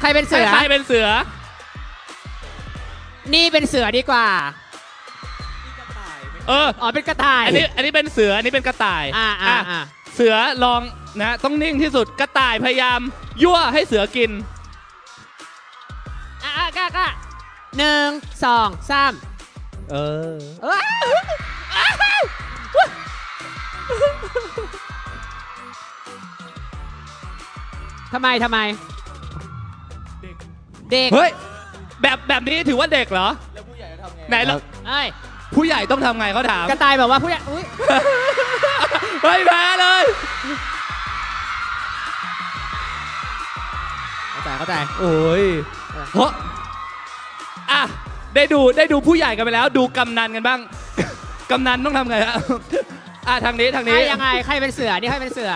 ใครเป็นเสือ ใครเป็นเสือ นี่เป็นเสือดีกว่า เออ อ๋อ เป็นกระต่าย อันนี้ อันนี้เป็นเสือ อันนี้เป็นกระต่าย อ่าอ่าอะอ่าเสือลองนะ ต้องนิ่งที่สุด กระต่ายพยายาม ยั่วให้เสือกิน อะอะกล้ากล้าหนึ่งสองสามเออเอ้ยทำไมทำไม เด็กเฮ้ยแบบแบบนี้ถือว่าเด็กเหรอไหนเราเอ้ยผู้ใหญ่ต้องทำไงเขาถาม กระต่ายบอกว่าผู้ใหญ่อุ๊ยเฮ้ยแพ้เลย เข้าใจเข้าใจ โอ้ยเพราะอะได้ดูได้ดูผู้ใหญ่กันไปแล้ว ดูกำนันกันบ้าง กำนันต้องทำไงฮะอะทางนี้ทางใครนี้ยังไงใครเป็นเสือนี่ใครเป็นเสือ